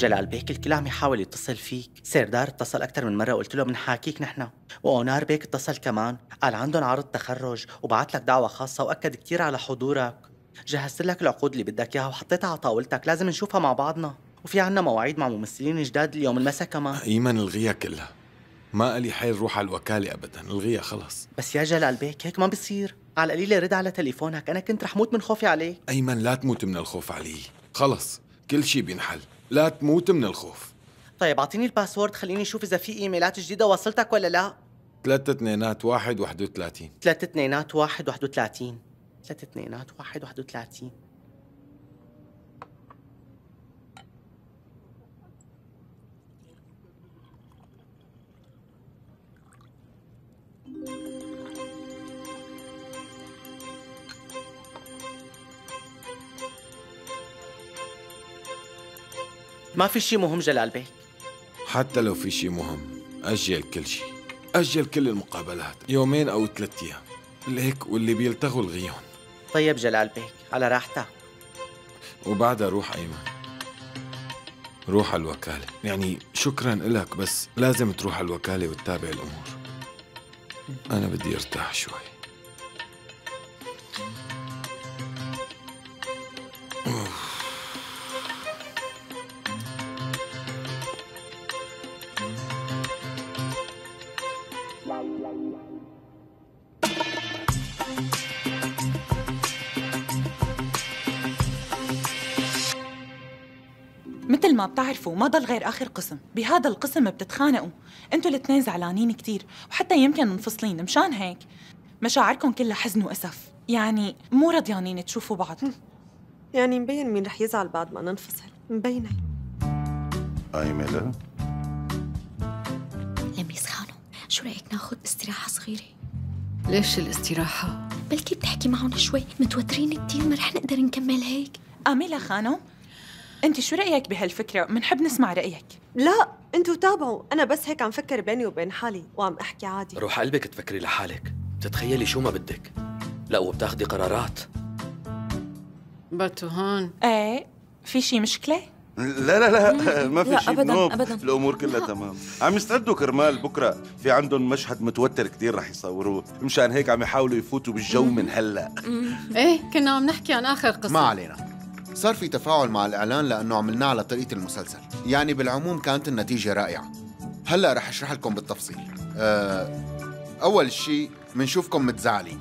جلال بيك الكل عم يحاول يتصل فيك. سيردار اتصل أكثر من مرة وقلت له بنحاكيك نحن. وأونار بيك اتصل كمان. قال عندهم عرض تخرج وبعت لك دعوة خاصة وأكد كثير على حضورك. جهزت لك العقود اللي بدك إياها وحطيتها على طاولتك. لازم نشوفها مع بعضنا. وفي عنا مواعيد مع ممثلين جداد اليوم المساء كمان. إيمن الغيها كلها. ما قالي حيل روح على الوكالة أبدا. الغيها خلص. بس يا جلال بيك هيك ما بصير. على القليلة رد على تليفونك. أنا كنت رح موت من خوفي عليك. أيمن لا تموت من الخوف علي. خلص. كل شي بينحل. لا تموت من الخوف. طيب أعطيني الباسورد خليني أشوف إذا في إيميلات جديدة وصلتك ولا لا. 3 2 1 31 3 2 1 31 3 2 1 31 ما في شيء مهم جلال بيك حتى لو في شي مهم أجل كل شي. أجل كل المقابلات يومين أو ثلاثة أيام. ليك واللي بيلتغوا الغيون. طيب جلال بيك على راحتك. وبعدها روح أيمن. روح على الوكالة. يعني شكرا لك بس لازم تروح على الوكالة وتتابع الأمور. أنا بدي أرتاح شوي. بتعرفوا ما ضل غير آخر قسم. بهذا القسم بتتخانقوا. أنتوا الاثنين زعلانين كتير وحتى يمكن منفصلين مشان هيك؟ مشاعركم كلها حزن وأسف. يعني مو رضيانين تشوفوا بعض. يعني مبين مين رح يزعل بعد ما ننفصل. مبينة أيملة لميس خانم شو رأيك ناخد استراحة صغيرة؟ ليش الاستراحة؟ بلكي بتحكي معهم شوي متوترين كتير ما رح نقدر نكمل هيك. آملة خانم انت شو رأيك بهالفكرة؟ منحب نسمع رأيك. لا أنتوا تابعوا. أنا بس هيك عم فكر بيني وبين حالي وعم أحكي عادي. روح قلبك تفكري لحالك. تتخيلي شو ما بدك. لا وبتاخدي قرارات. بتوهان إيه في شي مشكلة؟ لا لا لا ما في لا، شيء أبداً، بنوب أبداً. الأمور كلها تمام. عم يستعدوا كرمال بكرة. في عندهم مشهد متوتر كتير رح يصوروه. مشان هيك عم يحاولوا يفوتوا بالجو من هلأ. إيه كنا عم نحكي عن آخر قصة. ما علينا. صار في تفاعل مع الإعلان لأنه عملناه على طريقة المسلسل. يعني بالعموم كانت النتيجة رائعة. هلأ رح أشرح لكم بالتفصيل. أه أول شيء منشوفكم متزعلين.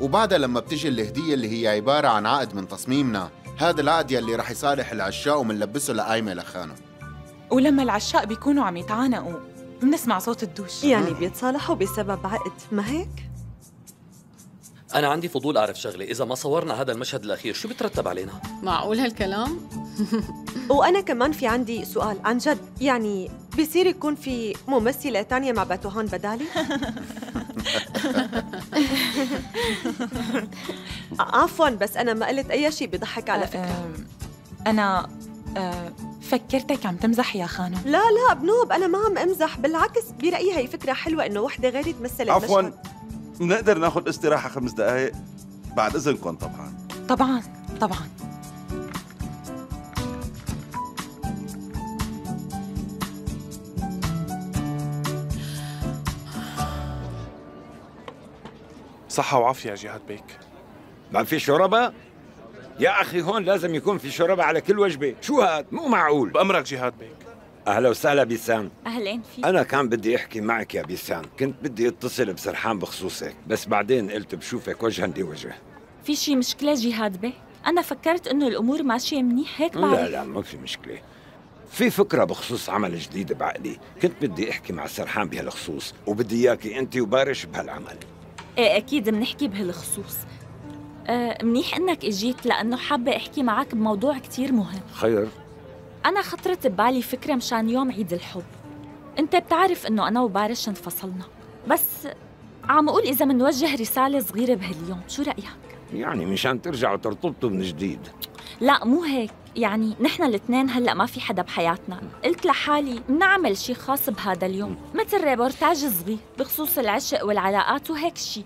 وبعدها لما بتجي الهدية اللي هي عبارة عن عقد من تصميمنا هذا العقد يلي رح يصالح العشاق ومنلبسه لقايمة لخانه. ولما العشاق بيكونوا عم يتعانقوا بنسمع صوت الدوش. يعني بيتصالحوا بسبب عقد ما هيك؟ أنا عندي فضول أعرف شغله إذا ما صورنا هذا المشهد الأخير شو بترتب علينا؟ معقول هالكلام؟ وأنا كمان في عندي سؤال عن جد يعني بيصير يكون في ممثلة تانية مع باتوهان بدالي؟ عفوا بس أنا ما قلت أي شيء بضحك على فكرة. أم، أنا فكرتك عم تمزح يا خانم. لا لا بنوب أنا ما عم أمزح بالعكس برأيي هي فكرة حلوة إنه وحدة غيري تمثل عفوا. المشهد بنقدر ناخذ استراحة خمس دقائق بعد إذنكم طبعا. طبعا طبعا. صحة وعافية يا جهاد بيك. ما في شوربة؟ يا أخي هون لازم يكون في شوربة على كل وجبة. شو هاد؟ مو معقول. بأمرك جهاد بيك. أهلا وسهلا بيسان. أهلين فيك. أنا كان بدي أحكي معك يا بيسان. كنت بدي أتصل بسرحان بخصوصك بس بعدين قلت بشوفك وجها لوجه. في شي مشكلة جهاد بيه؟ أنا فكرت إنه الأمور ماشية منيح هيك لا بعرف. لا ما في مشكلة. في فكرة بخصوص عمل جديد بعقلي. كنت بدي أحكي مع سرحان بهالخصوص وبدي إياكي أنت وبارش بهالعمل. إيه أكيد بنحكي بهالخصوص. أه منيح إنك إجيت لأنه حابة أحكي معك بموضوع كتير مهم. خير. أنا خطرت ببالي فكرة مشان يوم عيد الحب. أنت بتعرف إنه أنا وبارش انفصلنا. بس عم أقول إذا منوجه رسالة صغيرة بهاليوم شو رأيك؟ يعني مشان ترجعوا ترتبطوا من جديد. لا مو هيك. يعني نحن الاثنين هلأ ما في حدا بحياتنا. قلت لحالي بنعمل شي خاص بهذا اليوم. مثل ريبورتاج صغير بخصوص العشق والعلاقات وهيك شي.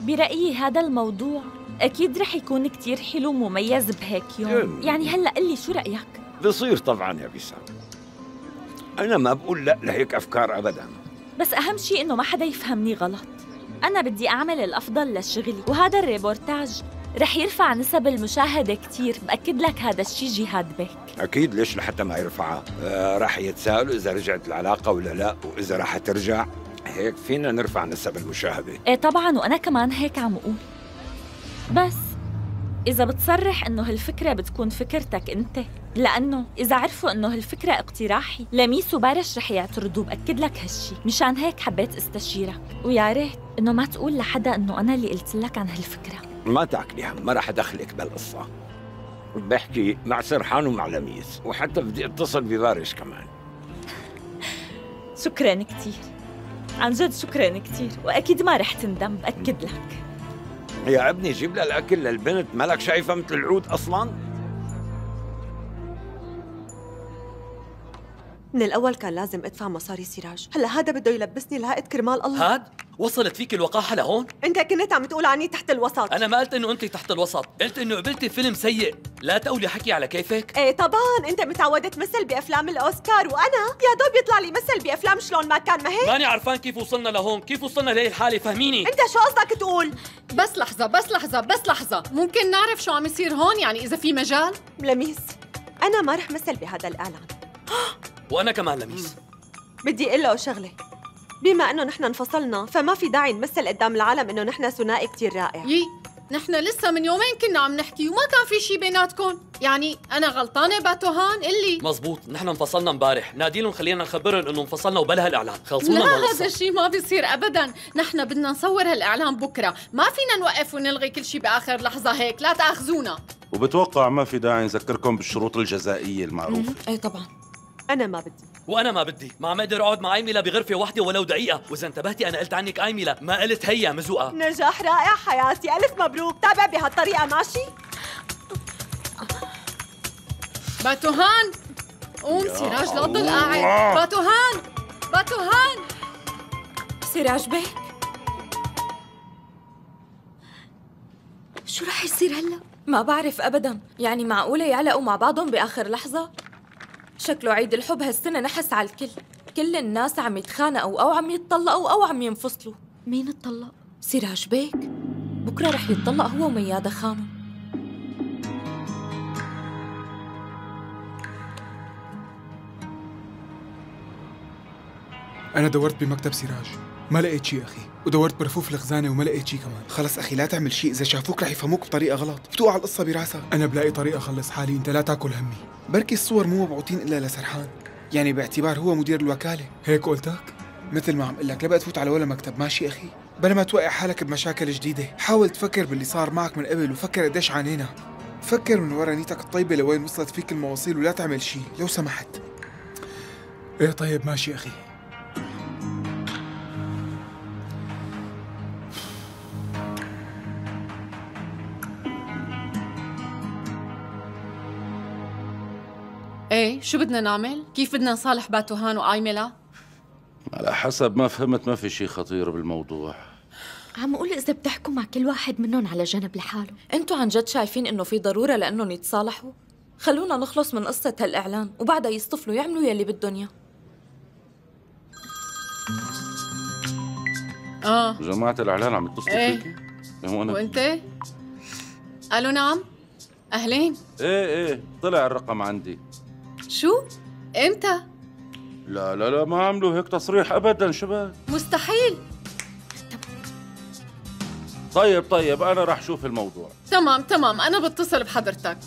برأيي هذا الموضوع أكيد رح يكون كتير حلو ومميز بهيك يوم. يعني هلأ قلي شو رأيك؟ بصير طبعا يا بيسان أنا ما بقول لا لهيك أفكار ابدا. بس أهم شيء إنه ما حدا يفهمني غلط. أنا بدي أعمل الأفضل لشغلي وهذا الريبورتاج رح يرفع نسب المشاهدة كتير. بأكد لك هذا الشيء جهاد بيك أكيد ليش لحتى ما يرفعها آه راح يتساءلوا إذا رجعت العلاقة ولا لا وإذا راح ترجع. هيك فينا نرفع نسب المشاهدة. إيه طبعا وأنا كمان هيك عم أقول. بس إذا بتصرح إنه هالفكرة بتكون فكرتك أنت. لأنه إذا عرفوا إنه هالفكرة اقتراحي لميس وبارش رح يعترضوا بأكد لك هالشي. مشان هيك حبيت استشيرك. ويا ريت إنه ما تقول لحدا إنه أنا اللي قلت لك عن هالفكرة. ما تاكلي هم ما راح أدخلك بالقصة. بحكي مع سرحان ومع لميس. وحتى بدي اتصل ببارش كمان. شكرا كتير. عن جد شكرا كتير. وأكيد ما رح تندم بأكد لك. يا ابني جيب لها الأكل للبنت. مالك شايفة مثل العود أصلا؟ من الأول كان لازم أدفع مصاري سراج. هلا هذا بده يلبسني العقد كرمال الله. هاد وصلت فيك الوقاحة لهون؟ أنت كنت عم تقول عني تحت الوسط. أنا ما قلت إنه أنت تحت الوسط، قلت إنه قبلتي فيلم سيء، لا تقولي حكي على كيفك. إيه طبعا. أنت متعود تمثل بأفلام الأوسكار وأنا يا دوب يطلع لي مثل بأفلام شلون ما كان ما هيك؟ ماني عرفان كيف وصلنا لهون، كيف وصلنا لهي الحالة فهميني؟ أنت شو قصدك تقول؟ بس لحظة بس لحظة بس لحظة. ممكن نعرف شو عم يصير هون؟ يعني إذا في مجال؟ لميس أنا ما رح مثل بهذا الإعلان. وأنا كمان لميس. بدي أقول له شغلة. بما إنه نحن انفصلنا فما في داعي نمثل قدام العالم إنه نحن ثنائي كتير رائع. يي نحن لسه من يومين كنا عم نحكي وما كان في شي بيناتكم. يعني أنا غلطانة باتوهان اللي مزبوط. نحن انفصلنا امبارح. ناديلهم خلينا نخبرهم إنه انفصلنا وبلا هالإعلان. خلصونا من لا. هذا الشيء ما بيصير ابدا. نحن بدنا نصور هالإعلان بكرة. ما فينا نوقف ونلغي كل شيء بآخر لحظة هيك. لا تأخذونا. وبتوقع ما في داعي نذكركم بالشروط الجزائية المعروفة. إيه طبعا. أنا ما بدي. وأنا ما بدي. ما عم أقدر أقعد مع أيميلا بغرفة واحدة ولو دقيقة. وإذا انتبهتي أنا قلت عنك أيميلا. ما قلت هيا مزوقة. نجاح رائع حياتي ألف مبروك. تابع بهالطريقة ماشي؟ باتوهان! قوم سراج لا تضل قاعد باتوهان! باتوهان! سراج بيك. شو رح يصير هلا؟ ما بعرف ابدا. يعني معقولة يعلقوا مع بعضهم بآخر لحظة؟ شكله عيد الحب هالسنة نحس على الكل. كل الناس عم يتخانقوا أو عم يتطلقوا أو عم ينفصلوا. مين اتطلق؟ سراج بيك. بكرة رح يتطلق هو وميادة خانم. أنا دورت بمكتب سراج. ما لقيت شيء أخي. ودورت برفوف الخزانة وما لقيت شيء كمان. خلص أخي لا تعمل شيء. إذا شافوك رح يفهموك بطريقة غلط. بتوقع القصة براسك. أنا بلاقي طريقة أخلص حالي. أنت لا تأكل همي. بركي الصور مو مبعوثين إلا لسرحان. يعني باعتبار هو مدير الوكالة. هيك قلتك؟ مثل ما عم قلك لا بقى تفوت على ولا مكتب. ماشي أخي. بلا ما توقع حالك بمشاكل جديدة. حاول تفكر باللي صار معك من قبل وفكر قديش عانينا. فكر من ورا نيتك الطيبة لوين وصلت فيك المواصيل ولا تعمل شيء. لو سمحت. إيه طيب ماشي أخي. إيه شو بدنا نعمل؟ كيف بدنا نصالح باتوهان وآيميلا؟ على حسب ما فهمت ما في شيء خطير بالموضوع. عم أقول إذا بتحكوا مع كل واحد منهم على جنب لحاله. أنتوا عن جد شايفين إنه في ضرورة لأنهم يتصالحوا؟ خلونا نخلص من قصة هالإعلان وبعدها يصطفلوا يعملوا يلي بدهم اياه آه. جماعة الإعلان عم يتصلوا إيه. فيكي؟ هو أنا. وأنت؟ ألو نعم؟ أهلين؟ إيه إيه طلع الرقم عندي. شو؟ إمتى؟ لا لا لا ما عملوا هيك تصريح أبدا شباب مستحيل. طيب طيب أنا راح شوف الموضوع. تمام تمام أنا بتصل بحضرتك.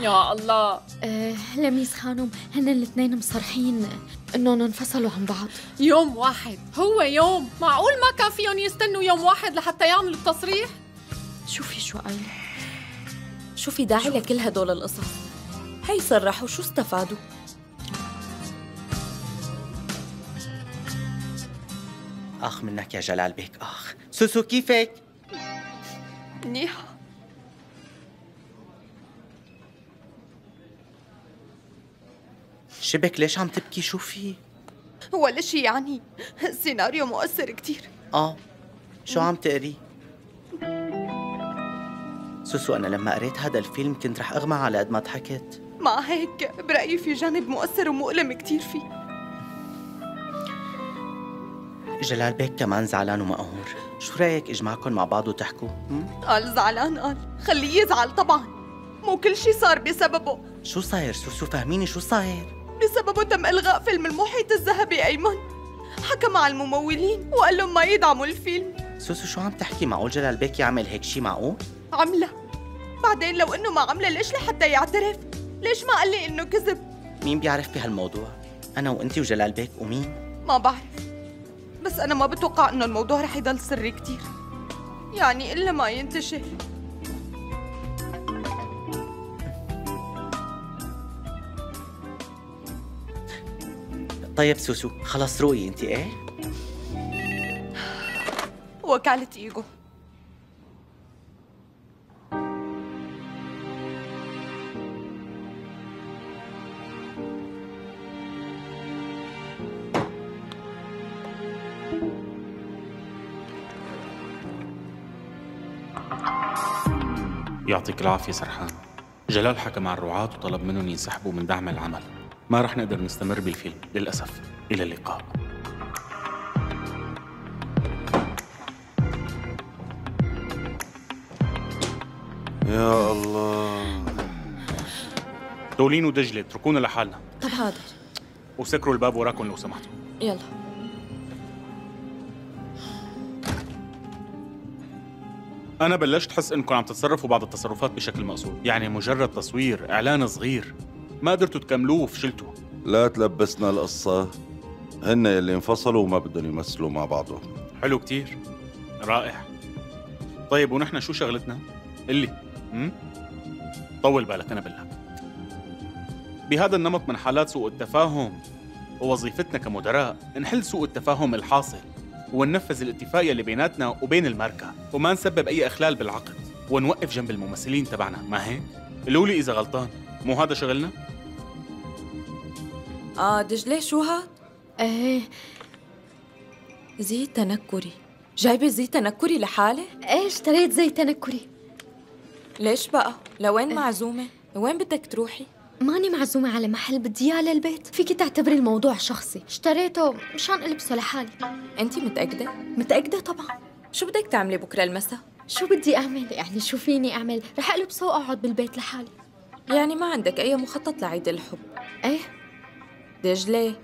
يا الله. آه لميس خانم هن الاثنين مصرحين إنهم انفصلوا عن بعض. يوم واحد. هو يوم. معقول ما كان فيهم يستنوا يوم واحد لحتى يعملوا التصريح؟ شوفي شو قال. شو في داعي لكل هدول القصص. هي صرحوا شو استفادوا؟ آخ منك يا جلال بيك آخ. سوسو كيفك؟ منيحه شبك ليش عم تبكي؟ شو في؟ ولا شيء يعني. السيناريو مؤثر كتير. آه. شو عم تقري؟ سوسو أنا لما قريت هذا الفيلم كنت رح أغمى على قد ما ضحكت. مع هيك؟ برأيي في جانب مؤثر ومؤلم كتير فيه. جلال بيك كمان زعلان ومقهور شو رأيك اجمعكم مع بعض وتحكوا؟ قال زعلان قال. خليه يزعل طبعا. مو كل شيء صار بسببه. شو صاير؟ سوسو فهميني شو صاير؟ بسببه تم إلغاء فيلم المحيط الذهبي أيمن. حكى مع الممولين وقال لهم ما يدعموا الفيلم. سوسو شو عم تحكي؟ معقول جلال بيك يعمل هيك شيء معقول؟ عملة. بعدين لو إنه ما عملة ليش لحتى يعترف؟ ليش ما قال لي إنه كذب؟ مين بيعرف بهالموضوع؟ أنا وأنتي وجلال بيك ومين؟ ما بعرف. بس أنا ما بتوقع إنه الموضوع رح يضل سري كتير. يعني إلا ما ينتشر. طيب سوسو خلص روقي انت إيه؟ وكالة إيجو. يعطيك العافية سرحان. جلال حكى مع الرعاة وطلب منهم ينسحبوا من دعم العمل. ما رح نقدر نستمر بالفيلم للأسف. إلى اللقاء. يا الله. دولين ودجلة اتركونا لحالنا. طب حاضر. وسكروا الباب وراكم لو سمحتوا. يلا. أنا بلشت أحس إنكم عم تتصرفوا بعض التصرفات بشكل مقصود يعني مجرد تصوير إعلان صغير. ما قدرتوا تكملوه وفشلتوا. لا تلبسنا القصة. هن اللي انفصلوا وما بدهم يمثلوا مع بعضهم. حلو كتير. رائع. طيب ونحن شو شغلتنا؟ اللي. م? طول بالك أنا بقول لك بهذا النمط من حالات سوء التفاهم ووظيفتنا كمدراء نحل سوء التفاهم الحاصل. وننفذ الاتفاقية اللي بيناتنا وبين الماركة وما نسبب أي إخلال بالعقد ونوقف جنب الممثلين تبعنا ما هيك؟ قولوا لي إذا غلطان مو هذا شغلنا؟ آه دجلة شو هاد؟ إيه زيت تنكري جايبة زيت تنكري لحالة؟ إيه اشتريت زيت تنكري ليش بقى؟ لوين معزومة؟ وين بدك تروحي؟ ماني معزومة على محل بدي إياه للبيت. فيكي تعتبري الموضوع شخصي. اشتريته مشان ألبسه لحالي. انت متأكدة؟ متأكدة طبعا. شو بدك تعملي بكرة المساء؟ شو بدي أعمل؟ يعني شو فيني أعمل. رح ألبسه وأقعد بالبيت لحالي. يعني ما عندك أي مخطط لعيد الحب؟ إيه. دجلة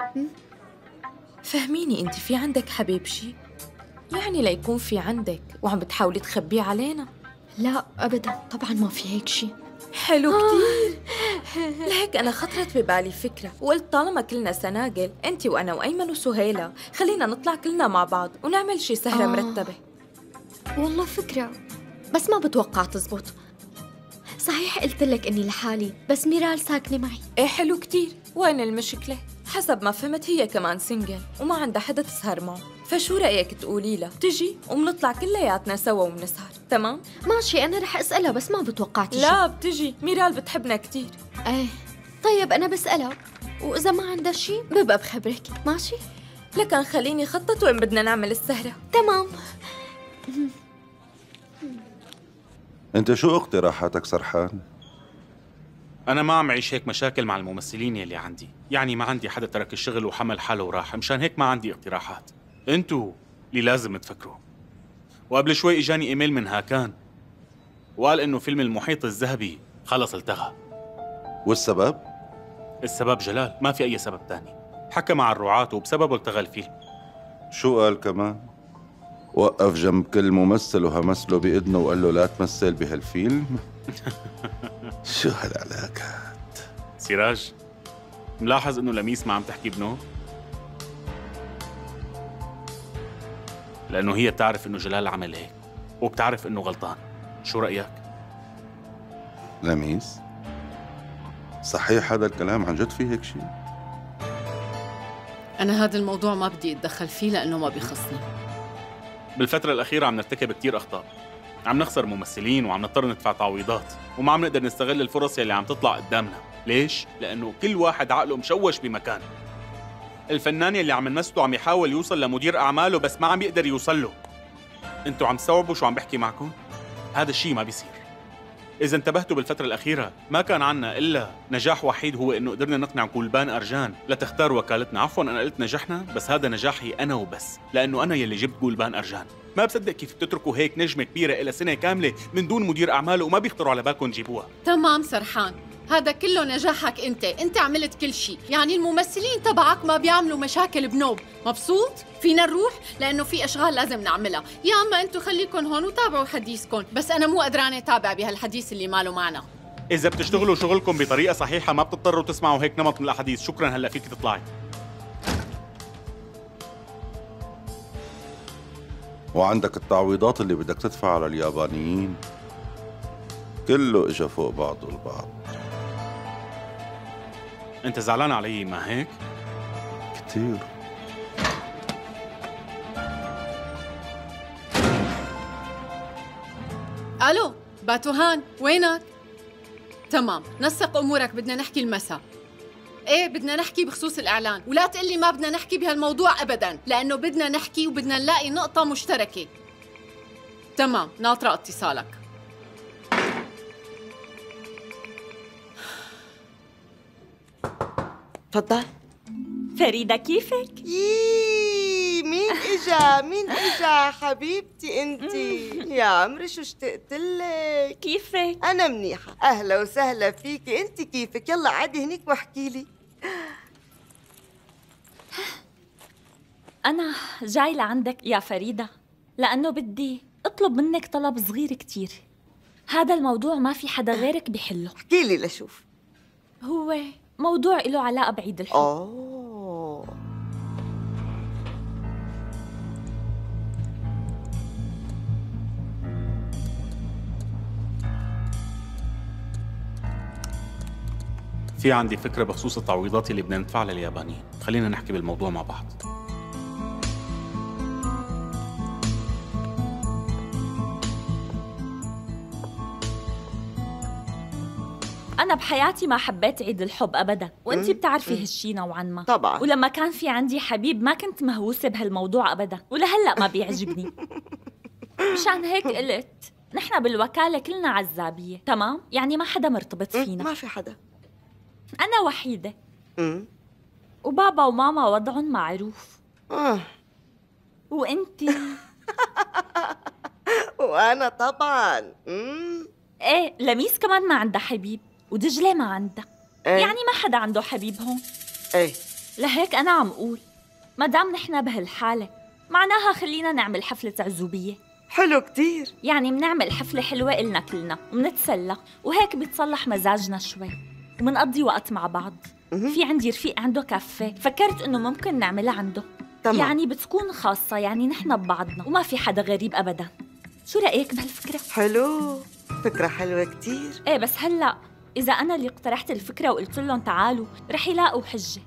فهميني انت في عندك حبيب شي؟ يعني ليكون في عندك. وعم بتحاولي تخبيه علينا؟ لا ابدا. طبعا ما في هيك شيء حلو كتير. لهيك أنا خطرت ببالي فكرة وقلت طالما كلنا سناقل أنت وأنا وأيمن وسهيلة خلينا نطلع كلنا مع بعض ونعمل شي سهرة آه. مرتبة. والله فكرة. بس ما بتوقع تزبط. صحيح قلت لك إني لحالي بس ميرال ساكنة معي. إيه حلو كتير. وين المشكلة؟ حسب ما فهمت هي كمان single وما عندها حدا تسهر معه. فشو رأيك تقولي لها تجي وبنطلع كلياتنا سوا وبنسهر تمام؟ ماشي أنا رح أسألها بس ما بتوقع تجي لا بتجي. ميرال بتحبنا كتير. إيه. طيب أنا بسألها. وإذا ما عندها شيء ببقى بخبرك. ماشي؟ لكن خليني خطط وين بدنا نعمل السهرة. تمام. أنت شو اقتراحاتك سرحان؟ أنا ما عم عيش هيك مشاكل مع الممثلين يلي عندي. يعني ما عندي حدا ترك الشغل وحمل حاله وراح. مشان هيك ما عندي اقتراحات. انتو اللي لازم تفكروا وقبل شوي إجاني إيميل من هاكان وقال إنه فيلم المحيط الذهبي خلص التغى والسبب؟ السبب جلال ما في أي سبب تاني حكى مع الرعاة وبسببه التغى الفيلم شو قال كمان؟ وقف جنب كل ممثل وهمس له بإذنه وقال له لا تمثل بهالفيلم؟ شو هالعلاقات؟ سراج ملاحظ إنه لميس ما عم تحكي بنو لأنه هي بتعرف إنه جلال عمل هيك وبتعرف إنه غلطان. شو رأيك؟ لميس؟ صحيح هذا الكلام عن جد في هيك شيء؟ أنا هذا الموضوع ما بدي أتدخل فيه لأنه ما بيخصني. بالفترة الأخيرة عم نرتكب كتير أخطاء. عم نخسر ممثلين وعم نضطر ندفع تعويضات وما عم نقدر نستغل الفرص يلي عم تطلع قدامنا. ليش؟ لأنه كل واحد عقله مشوش بمكان الفنان يلي عم نمثله عم يحاول يوصل لمدير أعماله بس ما عم يقدر يوصل له أنتوا عم تستوعبوا شو عم بحكي معكم؟ هذا الشيء ما بيصير. إذا انتبهتوا بالفترة الأخيرة ما كان عنا إلا نجاح وحيد هو إنه قدرنا نقنع كولبان أرجان لتختار وكالتنا. عفوا أنا قلت نجحنا بس هذا نجاحي أنا وبس. لأنه أنا يلي جبت كولبان أرجان. ما بصدق كيف بتتركوا هيك نجمة كبيرة إلى سنة كاملة من دون مدير أعمال وما بيخطروا على بالكم تجيبوها. تمام سرحان. هذا كله نجاحك انت. انت عملت كل شيء. يعني الممثلين تبعك ما بيعملوا مشاكل بنوب. مبسوط؟ فينا نروح؟ لأنه في أشغال لازم نعملها. يا أما أنتم خليكم هون وتابعوا حديثكم بس أنا مو قدرانة أتابع بهالحديث اللي ماله معنا. إذا بتشتغلوا شغلكم بطريقة صحيحة ما بتضطروا تسمعوا هيك نمط من الأحاديث. شكرا هلأ فيك تطلعي. وعندك التعويضات اللي بدك تدفع على اليابانيين. كله إجا فوق بعضه البعض. أنت زعلان علي ما هيك؟ كتير. ألو باتوهان وينك؟ تمام نسق أمورك بدنا نحكي المساء. إيه بدنا نحكي بخصوص الإعلان ولا تقلي ما بدنا نحكي بهالموضوع ابدا لأنه بدنا نحكي وبدنا نلاقي نقطة مشتركة. تمام ناطرة اتصالك. تفضل. فريدة كيفك؟ يي مين إجا؟ مين إجا حبيبتي انت؟ يا عمري شو اشتقت لك؟ كيفك؟ أنا منيحة. أهلا وسهلا فيكي انت كيفك؟ يلا عادي هنيك واحكي لي. أنا جاي لعندك يا فريدة لأنه بدي أطلب منك طلب صغير كتير. هذا الموضوع ما في حدا غيرك بيحله. احكي لي لشوف. هو موضوع له علاقة بعيد الحب. في عندي فكرة بخصوص التعويضات اللي بدنا ندفعها لليابانيين. خلينا نحكي بالموضوع مع بعض. أنا بحياتي ما حبيت عيد الحب أبدا. وأنتي مم. بتعرفي. هالشي نوعا ما. طبعاً. ولما كان في عندي حبيب ما كنت مهووسة بهالموضوع أبدا. ولهلأ ما بيعجبني. مشان هيك قلت نحن بالوكالة كلنا عزابية. تمام؟ يعني ما حدا مرتبط فينا. ما في حدا. أنا وحيدة. وبابا وماما وضعهم معروف. آه. وانتي وأنا طبعا. إيه لميس كمان ما عندها حبيب. ودجلة ما عندها. إيه. يعني ما حدا عنده حبيب هون إيه. لهيك أنا عم أقول ما دام نحن بهالحالة معناها خلينا نعمل حفلة عزوبية حلو كتير. يعني منعمل حفلة حلوة إلنا كلنا ومنتسلى وهيك بيتصلح مزاجنا شوي ومنقضي وقت مع بعض. في عندي رفيق عنده كافيه فكرت إنه ممكن نعملها عنده. تمام. يعني بتكون خاصة يعني نحن ببعضنا وما في حدا غريب أبدا. شو رأيك بهالفكرة؟ حلو. فكرة حلوة كتير. إيه بس هلأ إذا أنا اللي اقترحت الفكرة وقلت لهم تعالوا رح يلاقوا حجة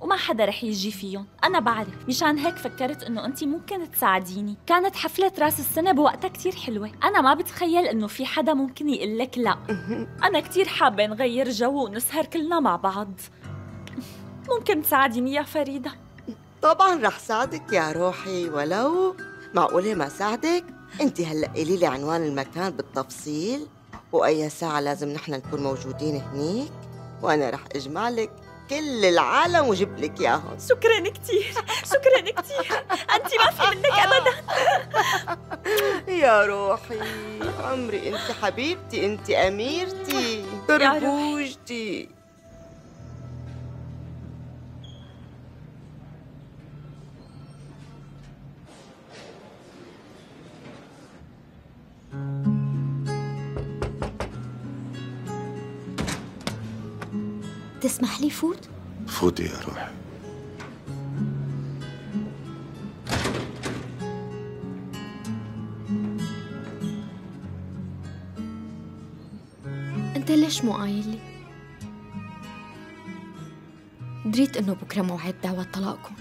وما حدا رح يجي فيهم. أنا بعرف. مشان هيك فكرت إنه أنت ممكن تساعديني. كانت حفلة راس السنة بوقتها كتير حلوة. أنا ما بتخيل إنه في حدا ممكن يقول لك لا. أنا كتير حابة نغير جو ونسهر كلنا مع بعض. ممكن تساعديني يا فريدة؟ طبعا رح ساعدك يا روحي. ولو معقولة ما ساعدك؟ انت هلأ قولي لي عنوان المكان بالتفصيل. وأي ساعة لازم نحن نكون موجودين هنيك وأنا رح أجمع لك كل العالم وجيب لك إياهم. شكرا كتير شكرا كتير. أنت ما في منك أبدا. يا روحي عمري أنت حبيبتي أنت أميرتي دربوجتي. تسمح لي فوت؟ فوتي يا روحي. أنت ليش مو قايل لي؟ دريت إنه بكرة موعد دعوة طلاقكم.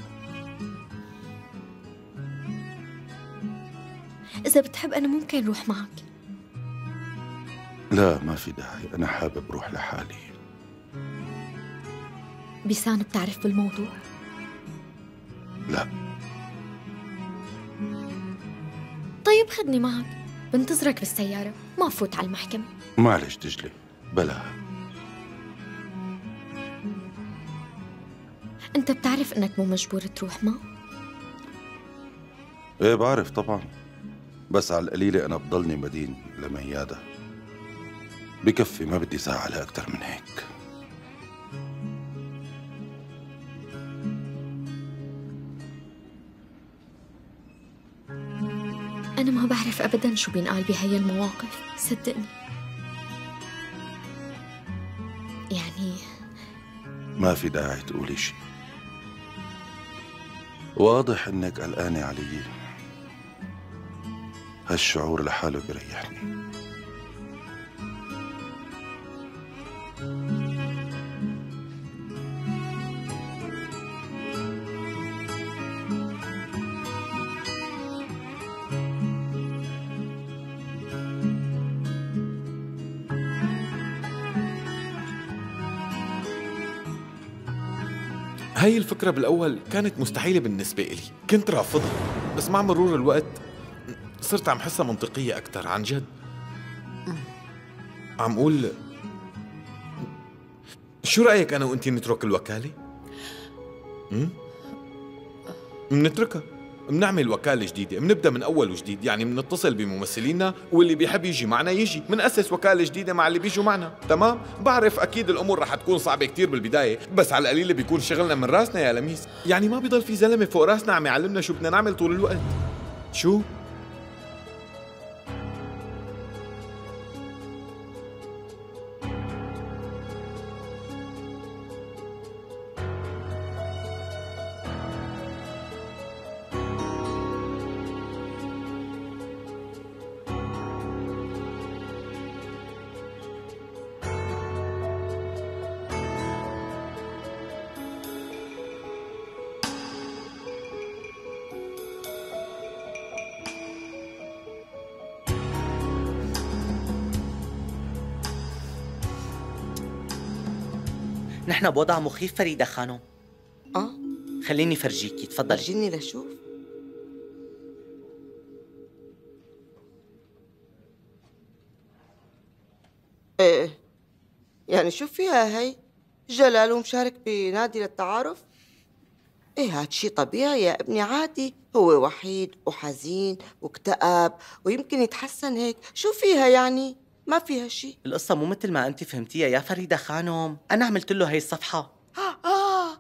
إذا بتحب أنا ممكن روح معك. لا ما في داعي. أنا حابب روح لحالي. بيسان بتعرف بالموضوع؟ لا. طيب خدني معك. بنتظرك بالسيارة. ما فوت على المحكمة. معلش دجلة بلا. أنت بتعرف إنك مو مجبور تروح ما؟ إيه بعرف طبعا. بس على القليلة أنا بضلني مدين لميادة. بكفي ما بدي زعلها أكتر من هيك. أنا ما بعرف أبدا شو بينقال بهاي المواقف صدقني. يعني ما في داعي تقولي شي. واضح إنك قلقانة علي. هالشعور لحاله بيريحني. هاي الفكرة بالأول كانت مستحيلة بالنسبة إلي. كنت رافضها. بس مع مرور الوقت صرت عم حسها منطقية أكتر عن جد. عم قول شو رأيك أنا وأنتي نترك الوكالة؟ منتركها بنعمل وكالة جديدة بنبدأ من أول وجديد يعني بنتصل بممثلينا واللي بيحب يجي معنا يجي بنأسس وكالة جديدة مع اللي بيجوا معنا تمام؟ بعرف أكيد الأمور رح تكون صعبة كتير بالبداية بس على القليلة بيكون شغلنا من راسنا يا لميس. يعني ما بيضل في زلمة فوق راسنا عم يعلمنا شو بدنا نعمل طول الوقت. شو؟ نحن بوضع مخيف فريدة خانم آه. خليني فرجيكي تفضلي. فرجيني لشوف. إيه. يعني شو فيها هي؟ جلال ومشارك بنادي للتعارف؟ إيه هاد شي طبيعي يا ابني عادي. هو وحيد وحزين واكتئب ويمكن يتحسن هيك. شو فيها يعني؟ ما فيها شي. القصة مو مثل ما أنت فهمتيها. يا فريدة خانم أنا عملت له هي الصفحة. آه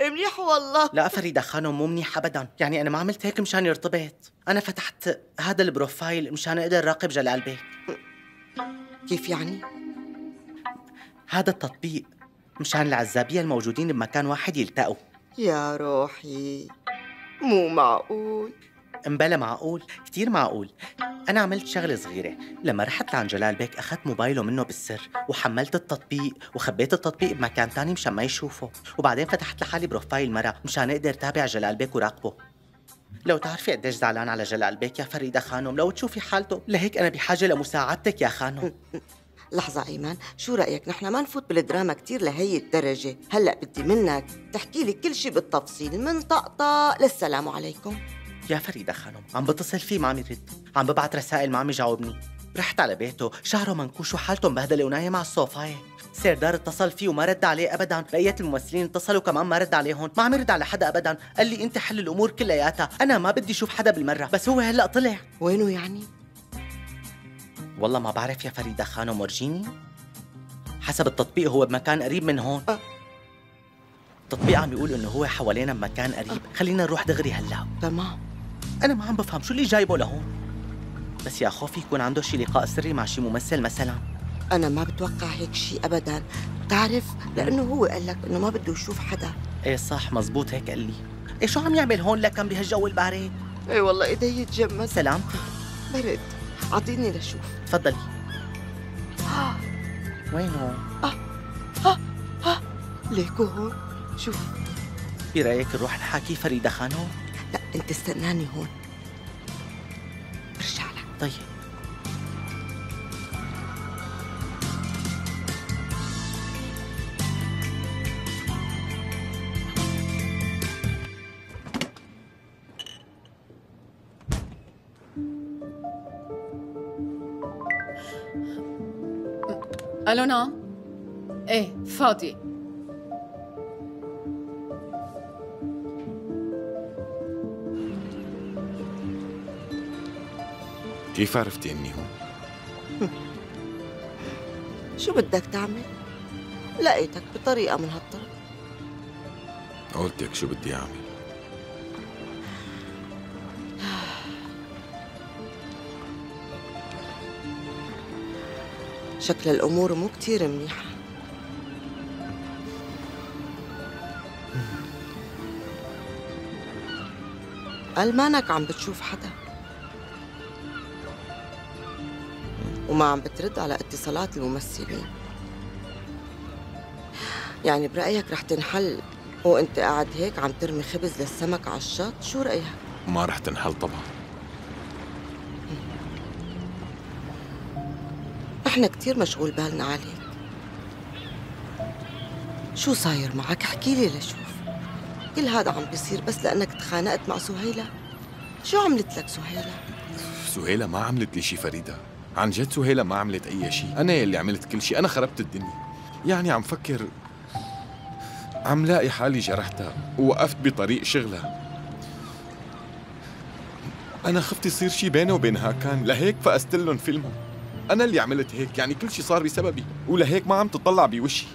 منيح والله. لا فريدة خانم مو منيح ابدا. يعني أنا ما عملت هيك مشان يرتبط أنا فتحت هذا البروفايل مشان أقدر راقب جلال بيك كيف يعني؟ هذا التطبيق مشان العزابية الموجودين بمكان واحد يلتقوا. يا روحي مو معقول. امبلا معقول؟ كتير معقول. أنا عملت شغلة صغيرة. لما رحت لعند جلال بيك أخذت موبايله منه بالسر وحملت التطبيق وخبيت التطبيق بمكان تاني مشان ما يشوفه. وبعدين فتحت لحالي بروفايل مرة مشان أقدر تابع جلال بيك وراقبه. لو تعرفي قديش زعلان على جلال بيك يا فريدة خانم لو تشوفي حالته. لهيك أنا بحاجة لمساعدتك يا خانم. لحظة أيمن شو رأيك؟ نحن ما نفوت بالدراما كتير لهي الدرجة. هلأ بدي منك تحكي لي كل شي بالتفصيل من طقطق للسلام عليكم. يا فريدة خانم عم بتصل فيه ما عم يرد عم ببعت رسائل ما عم يجاوبني رحت على بيته شعره منكوش وحالته مبهدلة ونايم على الصوفاية سيردار اتصل فيه وما رد عليه ابدا. بقية الممثلين اتصلوا كمان ما رد عليهم. ما عم يرد على حدا ابدا. قال لي أنت حل الأمور كلياتها. أنا ما بدي أشوف حدا بالمرة. بس هو هلأ طلع. وينه يعني؟ والله ما بعرف يا فريدة خانم ورجيني. حسب التطبيق هو بمكان قريب من هون. التطبيق عم بيقول إنه هو حوالينا بمكان قريب. خلينا نروح دغري هلأ. تمام. أنا ما عم بفهم شو اللي جايبه لهون؟ بس يا خوفي يكون عنده شي لقاء سري مع شي ممثل مثلا. أنا ما بتوقع هيك شيء أبدا. بتعرف؟ لأنه هو قال لك إنه ما بده يشوف حدا. إيه صح مزبوط هيك قال لي. إيه شو عم يعمل هون لكن بهالجو البارد؟ إيه والله إيدي يتجمد سلامتك. برد. أعطيني لشوف. تفضلي. وينه؟ ليكو هون. شوف. برايك نروح نحاكي فريدة خانم لا انت استناني هون. برجع لك. طيب. ألو نعم إيه فاضي. كيف عرفتي إني هون؟ شو بدك تعمل؟ لقيتك بطريقة من هالطرق قلت لك شو بدي أعمل شكل الأمور مو كتير منيحة قال مانك عم بتشوف حدا وما عم بترد على اتصالات الممثلين. يعني برأيك رح تنحل وانت قاعد هيك عم ترمي خبز للسمك على الشط شو رأيك؟ ما رح تنحل طبعا. نحن كتير مشغول بالنا عليك شو صاير معك؟ احكي لي لشوف. كل هذا عم بيصير بس لأنك تخانقت مع سهيلة. شو عملت لك سهيلة؟ سهيلة ما عملت لي شي فريدة. عن جد سهيلة ما عملت أي شيء. أنا يلي عملت كل شيء. أنا خربت الدنيا. يعني عم فكر عم لاقي حالي جرحتها. ووقفت بطريق شغلها أنا خفت يصير شي بينه وبينها كان. لهيك فقست لهم فيلمهم. أنا اللي عملت هيك. يعني كل شي صار بسببي. ولهيك ما عم تطلع بوشي.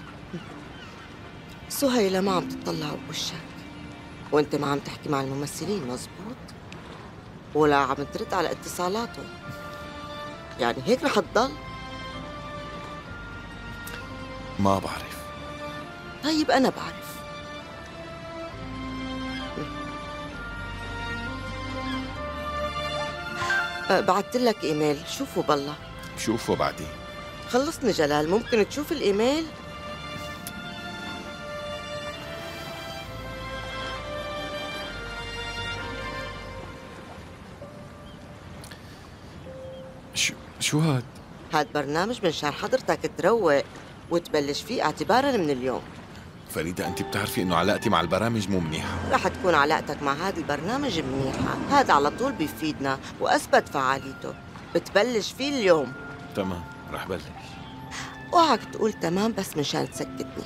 سهيلة ما عم تطلع بوشك. وأنت ما عم تحكي مع الممثلين مزبوط. ولا عم ترد على اتصالاتهم يعني هيك رح تضل؟ ما بعرف. طيب أنا بعرف. أه، بعثت لك إيميل. شوفوا بالله. بشوفه بعدين. خلصني جلال ممكن تشوف الإيميل؟ شو هاد؟ هاد برنامج مشان حضرتك تروق وتبلش فيه اعتبارا من اليوم. فريدة أنت بتعرفي إنه علاقتي مع البرامج مو منيحة. رح تكون علاقتك مع هذا البرنامج منيحة. هذا على طول بيفيدنا وأثبت فعاليته. بتبلش فيه اليوم. تمام رح بلش. اوعك تقول تمام بس مشان تسكتني.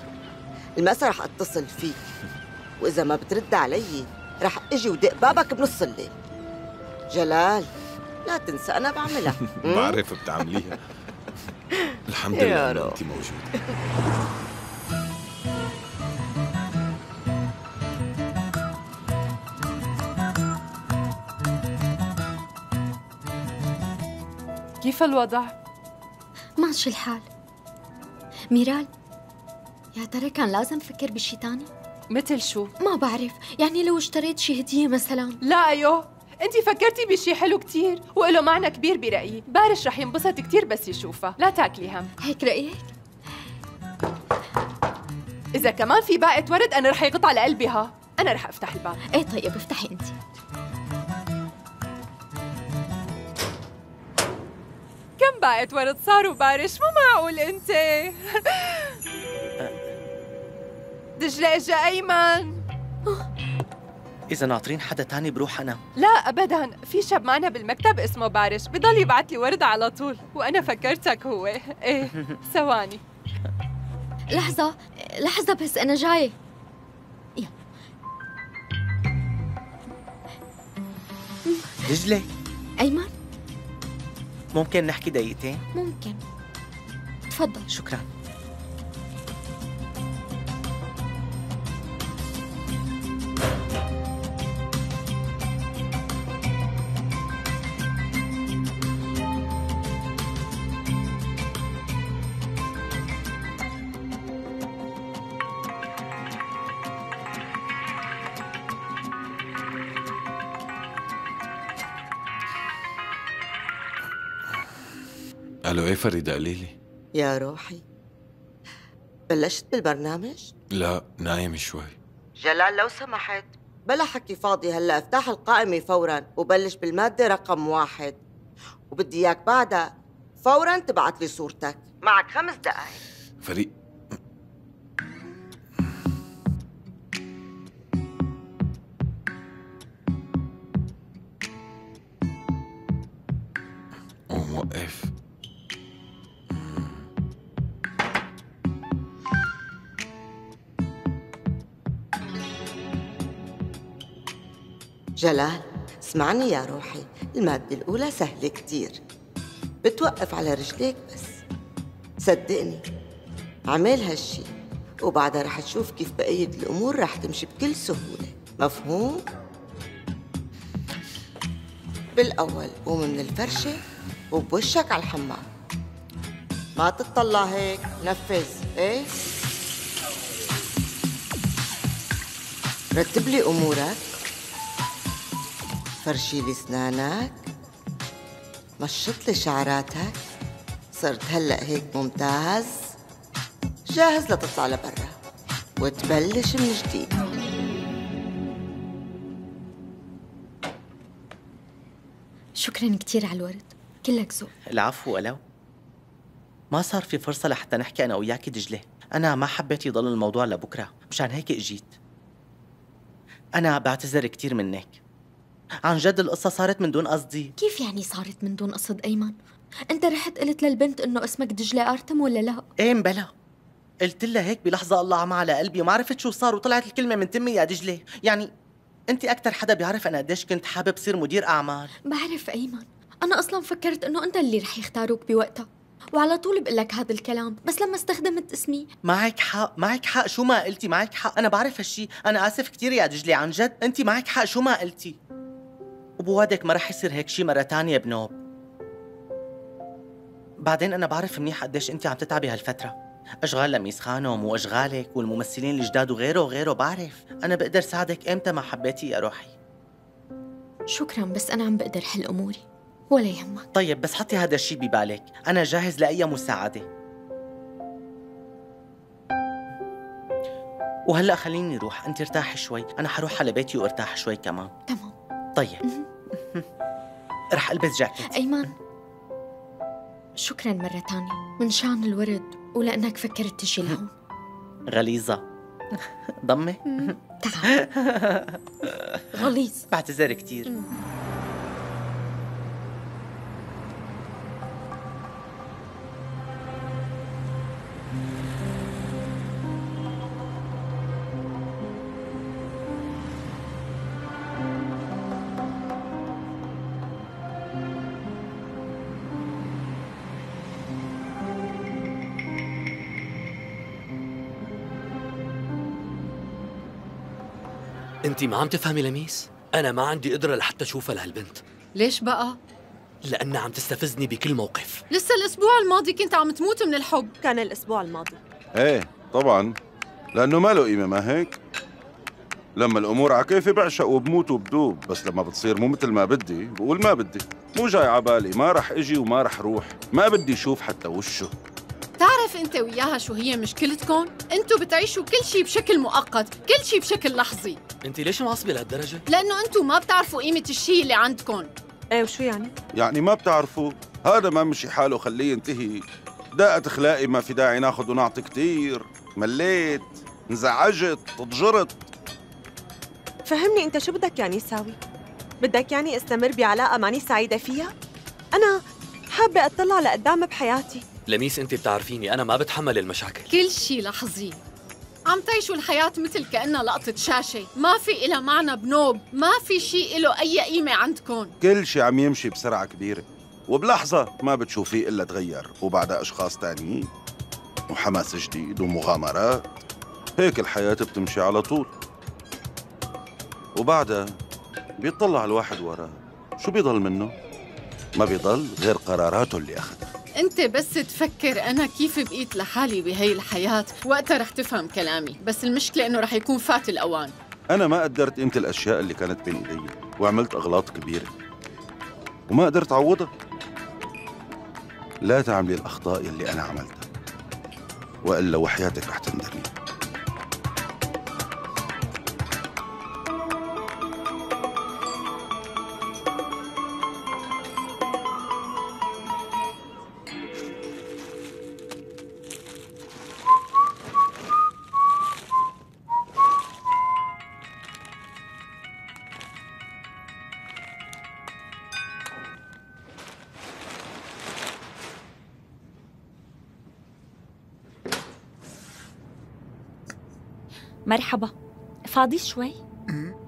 المسا رح اتصل فيك. وإذا ما بترد علي رح إجي ودق بابك بنص الليل. جلال. لا تنسى أنا بعملها? بعرف بتعمليها الحمد لله. أنت موجودة كيف الوضع؟ ماشي الحال ميرال يا ترى كان لازم فكر بشي تاني؟ مثل شو؟ ما بعرف يعني لو اشتريت شي هدية مثلا لا أيوه أنت فكرتي بشي حلو كتير وله معنى كبير برأيي. بارش رح ينبسط كتير بس يشوفها لا تاكلي هم. هيك رأيك؟ إذا كمان في باقة ورد أنا رح يقطع لقلبها أنا رح أفتح الباب. إيه طيب افتحي أنت. كم باقة ورد صاروا بارش؟ مو معقول أنت. دجلة إجا أيمن. إذا ناطرين حدا تاني بروح أنا. لا أبدا. في شاب معنا بالمكتب اسمه بارش. بضل يبعت لي ورد على طول. وأنا فكرتك هو. إيه ثواني. لحظة لحظة بس أنا جاية. دجلة أيمن. ممكن نحكي دقيقتين؟ ممكن. تفضل. شكرا. فريدة قولي لي يا روحي. بلشت بالبرنامج؟ لا نايم شوي. جلال لو سمحت. بلا حكي فاضي هلا افتح القائمة فورا وبلش بالمادة رقم واحد. وبدي إياك بعدها. فورا تبعت لي صورتك. معك خمس دقائق فريد وموقف جلال اسمعني يا روحي المادة الأولى سهلة كتير. بتوقف على رجليك بس. صدقني عمل هالشي. وبعدها رح تشوف كيف بقية الأمور رح تمشي بكل سهولة. مفهوم؟ بالأول قوم من الفرشة وبوشك على الحمام. ما تطلع هيك نفذ إيه؟ رتب لي أمورك. فرشي لي اسنانك مشط لي شعراتك. صرت هلأ هيك ممتاز. جاهز لتطلع لبرا. وتبلش من جديد. شكرا كثير على الورد. كلك ذوق. العفو ولو ما صار في فرصة لحتى نحكي أنا وياكي دجلة. أنا ما حبيت يضل الموضوع لبكرة. مشان هيك إجيت. أنا بعتذر كثير منك. عن جد القصة صارت من دون قصدي. كيف يعني صارت من دون قصد أيمن؟ أنت رحت قلت للبنت إنه اسمك دجلة آرتم ولا لا؟ إيه مبلا قلت لها هيك بلحظة الله عم على قلبي وما عرفت شو صار وطلعت الكلمة من تمي يا دجلة. يعني أنت أكثر حدا بيعرف أنا قديش كنت حابب صير مدير أعمال. بعرف أيمن. أنا أصلا فكرت إنه أنت اللي رح يختاروك بوقتها. وعلى طول بقول لك هذا الكلام بس لما استخدمت اسمي. معك حق معك حق. شو ما قلتي معك حق. أنا بعرف هالشي. أنا آسف كثير يا دجلي عن جد. أنت معك حق. شو ما قلتي. وبوعدك ما رح يصير هيك شي مرة تانية بنوب. بعدين أنا بعرف منيح قديش انت عم تتعبي هالفترة. أشغال لميس خانم وأشغالك والممثلين الجداد وغيره وغيره بعرف. أنا بقدر ساعدك إمتى ما حبيتي يا روحي. شكرا بس أنا عم بقدر حل اموري ولا يهمك. طيب بس حطي هذا الشيء ببالك. أنا جاهز لأي مساعدة. وهلأ خليني روح. أنت ارتاحي شوي. أنا حروح على بيتي وأرتاح شوي كمان. تمام. طيب. رح ألبس جاكيت. أيمن شكرا مرة تانية. من شان الورد ولأنك فكرت تجي لهون غليظة. ضمي. تعال. غليظ. بعتذر كثير انت ما عم تفهمي لميس؟ أنا ما عندي قدرة لحتى اشوفها لهالبنت. ليش بقى؟ لأنها عم تستفزني بكل موقف. لسه الأسبوع الماضي كنت عم تموت من الحب. كان الأسبوع الماضي. إيه طبعا. لأنه ما له قيمة ما هيك؟ لما الأمور على كيفي بعشق وبموت وبدوب بس لما بتصير مو مثل ما بدي بقول ما بدي. مو جاي على بالي ما رح إجي وما رح روح. ما بدي أشوف حتى وشه. تعرف أنت وياها شو هي مشكلتكم؟ انتو بتعيشوا كل شيء بشكل مؤقت، كل شيء بشكل لحظي، انت ليش معصبة لهالدرجة؟ لأنه انتو ما بتعرفوا قيمة الشيء اللي عندكم. إيه وشو يعني؟ يعني ما بتعرفوا؟ هذا ما مشي حاله خليه ينتهي. دقت اخلاقي ما في داعي ناخذ ونعطي كتير. مليت انزعجت تضجرت فهمني أنت شو بدك يعني ساوي؟ بدك يعني أستمر بعلاقة ماني سعيدة فيها؟ أنا حابة أطلع لقدام بحياتي. لميس انت بتعرفيني أنا ما بتحمل المشاكل. كل شيء لحظي. عم تعيشوا الحياة مثل كأنها لقطة شاشة. ما في إلها معنى بنوب. ما في شيء له أي قيمة عندكم. كل شي عم يمشي بسرعة كبيرة. وبلحظة ما بتشوفيه إلا تغير. وبعدها أشخاص تانيين. وحماس جديد ومغامرات. هيك الحياة بتمشي على طول. وبعدها بيطلع الواحد وراه. شو بيضل منه؟ ما بيضل غير قراراته اللي أخذها. أنت بس تفكر أنا كيف بقيت لحالي بهي الحياة؟ وقتها رح تفهم كلامي بس المشكلة إنه رح يكون فات الأوان. أنا ما قدرت قيمة الأشياء اللي كانت بين إيدي وعملت أغلاط كبيرة. وما قدرت أعوضها. لا تعملي الأخطاء اللي أنا عملتها وإلا وحياتك رح تندمي. مرحبا. فاضي شوي؟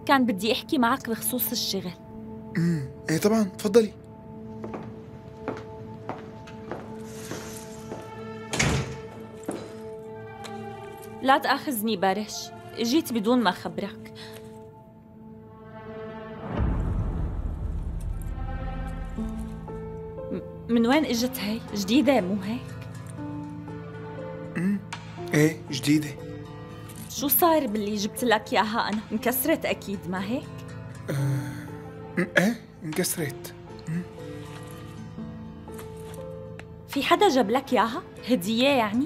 كان بدي أحكي معك بخصوص الشغل. امم إيه طبعا تفضلي. لا تأخذني برش جيت بدون ما خبرك من وين إجت هي؟ جديدة مو هيك؟ امم إيه جديدة. شو صار باللي جبت لك إياها أنا؟ انكسرت أكيد ما هيك؟ أه... إيه انكسرت في حدا جاب لك إياها؟ هدية يعني؟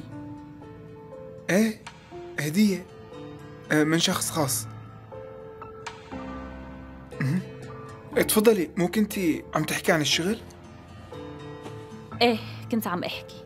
إيه هدية أه من شخص خاص امم إيه تفضلي مو كنتي عم تحكي عن الشغل؟ إيه كنت عم أحكي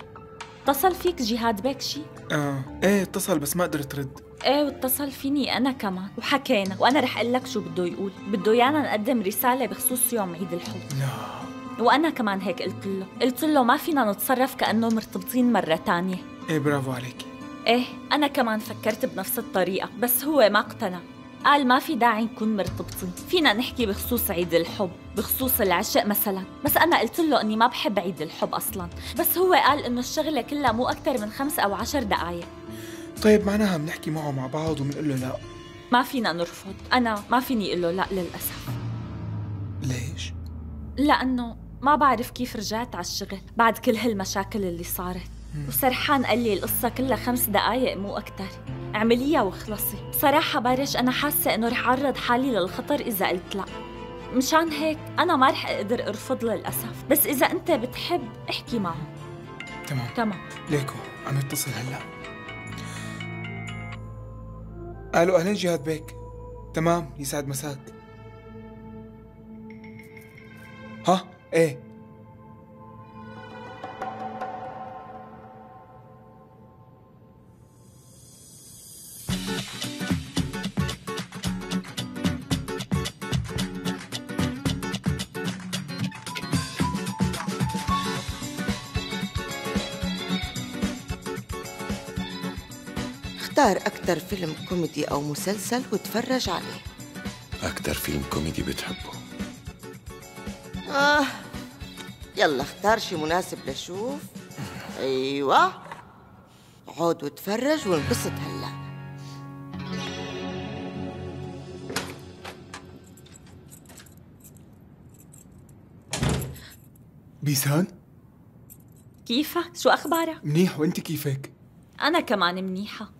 اتصل فيك جهاد بيك شي؟ آه إيه اتصل بس ما قدرت ترد إيه واتصل فيني أنا كمان. وحكينا وأنا رح أقول لك شو بده يقول. بده يانا نقدم رسالة بخصوص يوم عيد الحب. لا. وأنا كمان هيك قلت له. قلت له ما فينا نتصرف كأنه مرتبطين مرة تانية. إيه برافو عليكي إيه أنا كمان فكرت بنفس الطريقة بس هو ما اقتنع. قال ما في داعي نكون مرتبطين. فينا نحكي بخصوص عيد الحب بخصوص العشق مثلا. بس أنا قلت له أني ما بحب عيد الحب أصلا. بس هو قال إنه الشغلة كلها مو أكثر من خمس أو عشر دقايق. طيب معناها بنحكي معه مع بعض وبنقول له لا. ما فينا نرفض. أنا ما فيني أقول له لا للأسف. ليش؟ لأنه ما بعرف كيف رجعت على الشغل بعد كل هالمشاكل اللي صارت. وسرحان قال لي القصة كلها خمس دقايق مو أكتر. اعمليها واخلصي بصراحة بارش أنا حاسة إنه رح عرض حالي للخطر إذا قلت لا. مشان هيك أنا ما رح أقدر أرفض للأسف. بس إذا أنت بتحب احكي معه. تمام. تمام. ليكو عم يتصل هلأ. ألو اهلين جهاد بيك. تمام يسعد مساك. ها إيه؟ اختار أكتر فيلم كوميدي أو مسلسل وتفرج عليه. أكتر فيلم كوميدي بتحبه؟ آه يلا اختار شي مناسب لشوف. أيوة. عود وتفرج وانبسط هلا. بيسان؟ كيفك؟ شو أخبارك؟ منيح وأنت كيفك؟ أنا كمان منيحة.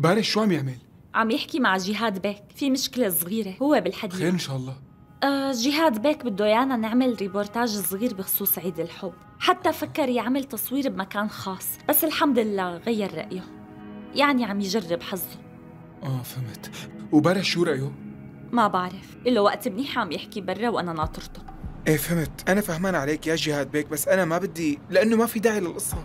بارش شو عم يعمل؟ عم يحكي مع جهاد بيك. في مشكلة صغيرة. هو بالحديث خير إن شاء الله. آه جهاد بيك بده يانا نعمل ريبورتاج صغير بخصوص عيد الحب. حتى فكر يعمل تصوير بمكان خاص. بس الحمد لله غير رأيه. يعني عم يجرب حظه. آه فهمت. وبارش شو رأيه؟ ما بعرف. له وقت منيح عم يحكي برا وأنا ناطرته. إيه فهمت. أنا فهمان عليك يا جهاد بيك بس أنا ما بدي لأنه ما في داعي للقصة.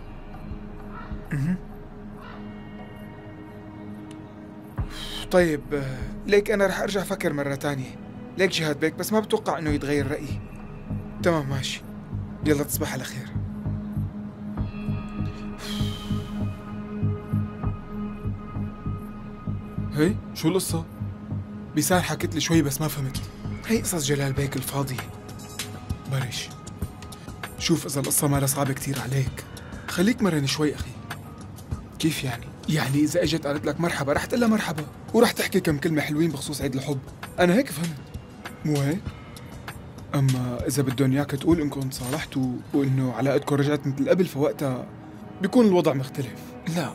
طيب ليك أنا رح أرجع أفكر مرة تانية. ليك جهاد بيك بس ما بتوقع إنه يتغير رأيي. تمام ماشي. يلا تصبح على خير. هي شو القصة؟ بيسان حكت لي شوي بس ما فهمت. هي قصص جلال بيك الفاضية برش شوف إذا القصة مالها صعبة كتير عليك. خليك مرن شوي أخي. كيف يعني؟ يعني إذا إجت قالت لك مرحبا رح تقول لها مرحبا ورح تحكي كم كلمة حلوين بخصوص عيد الحب. أنا هيك فهمت. مو هيك؟ أما إذا بدهم إياك تقول إنكم تصالحتوا وإنه علاقتكم رجعت مثل قبل فوقتها بيكون الوضع مختلف. لا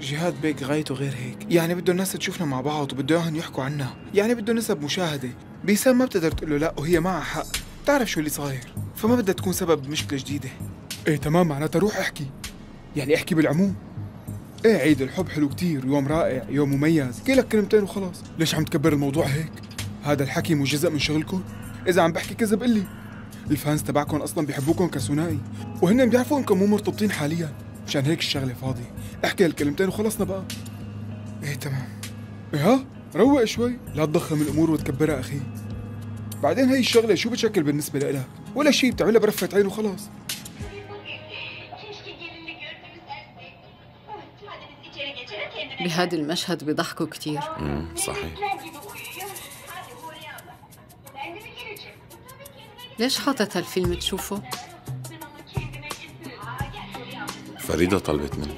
جهاد بيك غايته غير هيك. يعني بده الناس تشوفنا مع بعض وبده اياهم يحكوا عنا. يعني بده نسب مشاهدة. بيسام ما بتقدر تقول له لا وهي معها حق. بتعرف شو اللي صاير؟ فما بدها تكون سبب مشكلة جديدة. إيه تمام معناتها روح احكي. يعني احكي بالعموم. إيه عيد الحب حلو كتير يوم رائع يوم مميز. احكي لك كلمتين وخلاص. ليش عم تكبر الموضوع هيك؟ هذا الحكي مو جزء من شغلكم؟ إذا عم بحكي كذب قلي الفانز تبعكم أصلا بيحبوكم كثنائي وهن بيعرفوا إنكم مو مرتبطين حاليا. مشان هيك الشغلة فاضية. احكي هالكلمتين وخلصنا بقى. إيه تمام. إيه ها؟ روق شوي. لا تضخم الأمور وتكبرها أخي. بعدين هي الشغلة شو بتشكل بالنسبة لك ولا شيء بتعملها برفة عين وخلاص. بهذا المشهد بيضحكوا كتير. امم صحيح. ليش حاطط هالفيلم تشوفه؟ فريدة طلبت مني.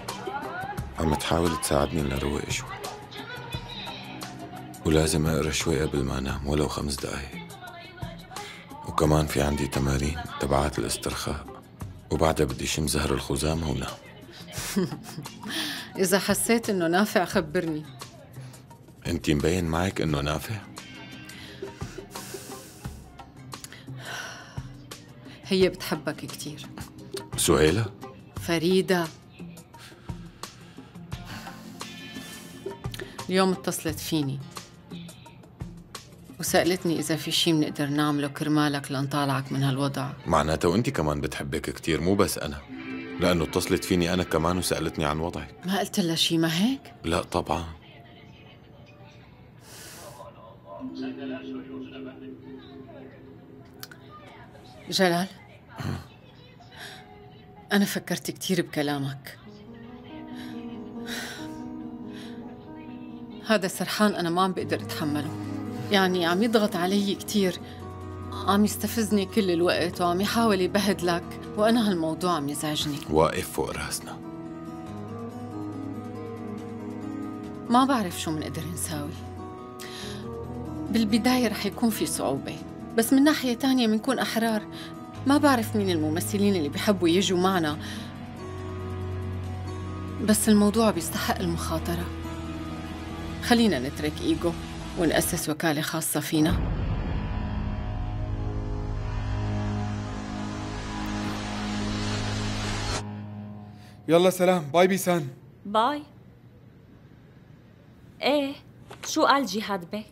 عم تحاول تساعدني لروق شوي ولازم أقرأ شوي قبل ما أنام ولو خمس دقايق. وكمان في عندي تمارين تبعات الاسترخاء. وبعدها بدي شم زهر الخزامة ونام إذا حسيت إنه نافع خبرني. انت مبين معك إنه نافع؟ هي بتحبك كتير. سهيلة؟ فريدة. اليوم اتصلت فيني. وسألتني إذا في شي بنقدر نعمله كرمالك لنطالعك من هالوضع. معناتها وانت كمان بتحبك كتير مو بس أنا. لأنه اتصلت فيني أنا كمان وسألتني عن وضعك ما قلت لها شي ما هيك؟ لا طبعا. جلال أنا فكرت كتير بكلامك. هذا سرحان أنا ما عم بقدر أتحمله. يعني عم يضغط علي كتير عم يستفزني كل الوقت وعم يحاول يبهدلك. وأنا هالموضوع عم يزعجني. واقف فوق راسنا. ما بعرف شو منقدر نساوي. بالبداية رح يكون في صعوبة بس من ناحية تانية منكون أحرار. ما بعرف مين الممثلين اللي بيحبوا يجوا معنا. بس الموضوع بيستحق المخاطرة. خلينا نترك إيجو ونأسس وكالة خاصة فينا. يلا سلام bye بيسان bye إيه شو قال جهاد بك؟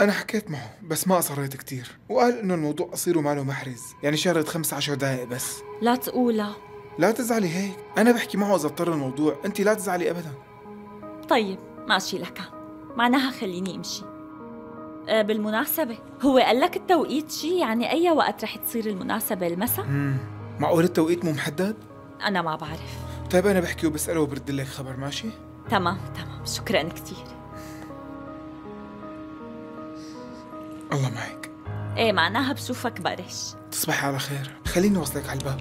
أنا حكيت معه بس ما أصريت كتير. وقال إنه الموضوع قصير وما له محرز. يعني شغلة خمس عشر دقايق بس. لا تقولها لا تزعلي هيك. أنا بحكي معه إذا اضطر الموضوع. أنت لا تزعلي أبدا. طيب ماشي لك. معناها خليني أمشي. أه بالمناسبة هو قال لك التوقيت شي؟ يعني أي وقت رح تصير المناسبة؟ المساء؟ معقول التوقيت مو محدد؟ أنا ما بعرف. طيب أنا بحكي وبسأله وبرد لك خبر ماشي؟ تمام تمام. شكرا كثير. الله معك. إيه معناها بشوفك برش. تصبحي على خير. خليني وصلك على الباب.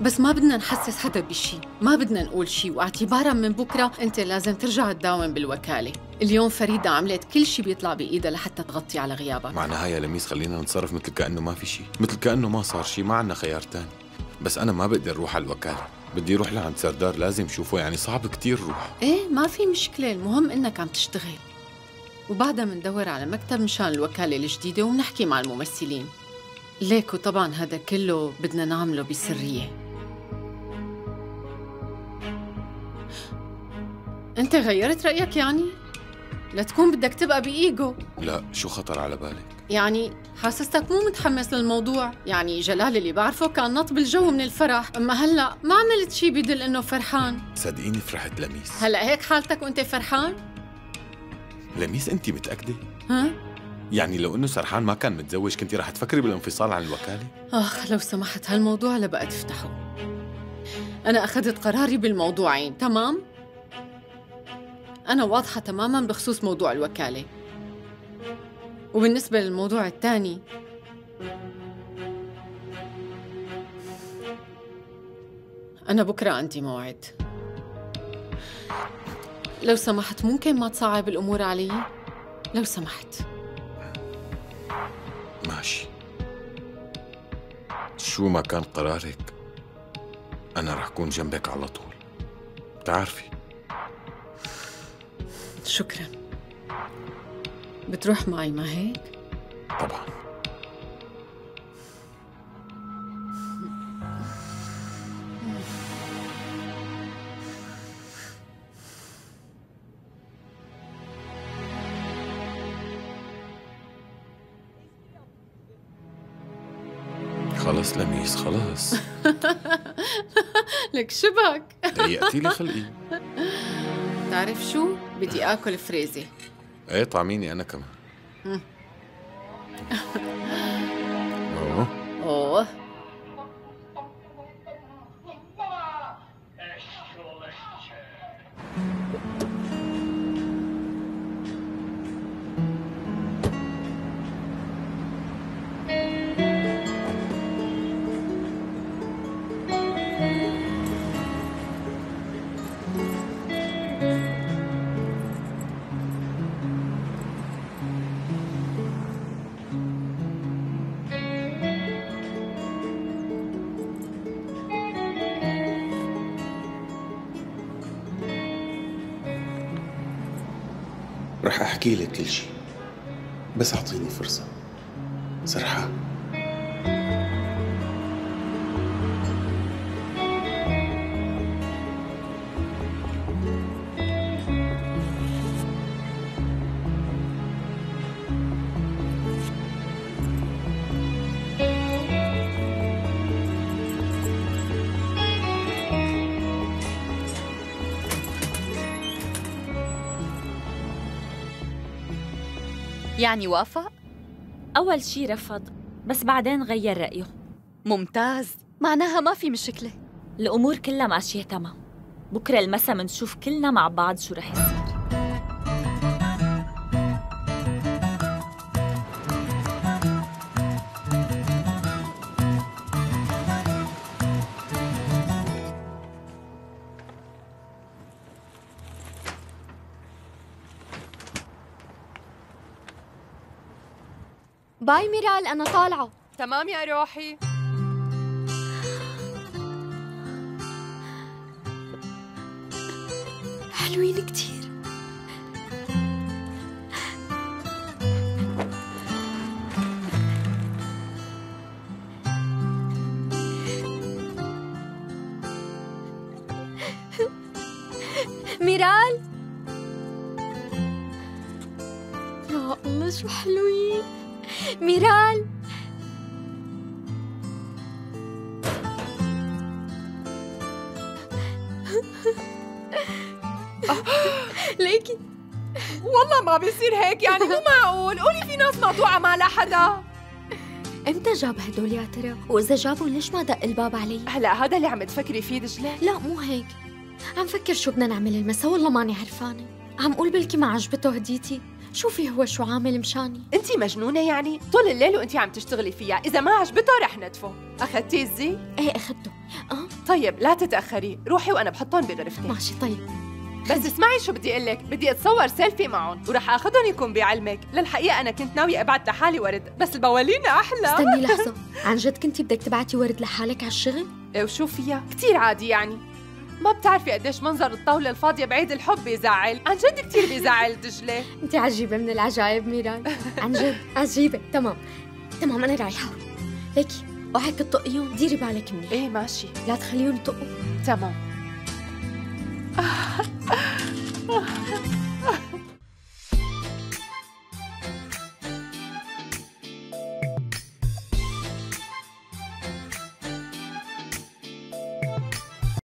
بس ما بدنا نحسس حدا بشي ما بدنا نقول شي. واعتبارا من بكرة أنت لازم ترجع تداوم بالوكالة. اليوم فريدة عملت كل شي بيطلع بإيدها لحتى تغطي على غيابك. معناها يا لميس خلينا نتصرف مثل كأنه ما في شيء مثل كأنه ما صار شيء ما عنا خيار تاني. بس أنا ما بقدر أروح على الوكالة. بدي أروح لعند سردار لازم شوفه يعني صعب كتير روح. إيه ما في مشكلة المهم إنك عم تشتغل. وبعدها مندور على مكتب مشان الوكالة الجديدة ومنحكي مع الممثلين. ليك وطبعا هذا كله بدنا نعمله بسرية. أنت غيرت رأيك يعني؟ لتكون بدك تبقى بإيجو. لا شو خطر على بالك؟ يعني حاسستك مو متحمس للموضوع؟ يعني جلال اللي بعرفه كان نط بالجو من الفرح أما هلأ ما عملت شي بيدل إنه فرحان. صدقيني فرحت لميس. هلأ هيك حالتك وأنت فرحان؟ لميس أنت متأكدة؟ ها؟ يعني لو إنه سرحان ما كان متزوج كنتي رح تفكري بالانفصال عن الوكالة؟ آخ لو سمحت هالموضوع لبقى تفتحه أنا أخذت قراري بالموضوعين تمام؟ أنا واضحة تماما بخصوص موضوع الوكالة. وبالنسبة للموضوع الثاني أنا بكرة عندي موعد. لو سمحت ممكن ما تصعب الأمور علي؟ لو سمحت. ماشي. شو ما كان قرارك أنا رح كون جنبك على طول. بتعرفي؟ شكرا. بتروح معي ما هيك؟ طبعا. خلص لميس خلص. لك شبك ضيقتي لي خلقي تعرف شو؟ بدي آكل فريزة إيه طعميني أنا كمان. رح أحكي لك كل شيء بس أعطيني فرصة. سرحان يعني وافق؟ أول شي رفض بس بعدين غير رأيه. ممتاز. معناها ما في مشكلة. الأمور كلها ماشية تمام. بكرة المسا منشوف كلنا مع بعض شو رح يصير. ميرال أنا طالعة. تمام يا روحي. حلوين كتير. ميرال. يا الله شو حلوين. ميرال. ليكي. والله ما بيصير هيك يعني مو معقول. قولي في ناس مقطوعة مع لا حدا. إمتى جاب هدول يا ترى؟ وإذا جابوا ليش ما دق الباب علي؟ هلا هذا اللي عم تفكري فيه دجلة؟ لا مو هيك. عم فكر شو بدنا نعمل المسا والله ماني عرفانة. عم قول بلكي ما عجبته هديتي. شوفي هو شو عامل مشاني. انت مجنونة يعني؟ طول الليل وانت عم تشتغلي فيها، إذا ما عجبته رح ندفه، أخذتي الزي؟ إيه أخذته. آه. طيب لا تتأخري، روحي وأنا بحطهم بغرفتي. ماشي طيب. بس اسمعي شو بدي أقول لك. بدي أتصور سيلفي معهم ورح آخذهم يكون بعلمك. للحقيقة أنا كنت ناوية ابعت لحالي ورد بس البوالين أحلى. استني لحظة. عن جد كنتي بدك تبعتي ورد لحالك على الشغل؟ إيه وشو فيها؟ كثير عادي يعني. ما بتعرفي قديش منظر الطاولة الفاضية بعيد الحب بيزعل عن جد كثير بيزعل دجلة انت عجيبة من العجائب ميران. عن جد. عجيبة تمام. تمام أنا رايحة. ليكي وعك تطقيهم ديري بالك مني إيه ماشي. لا تخليهم يطقوا. تمام.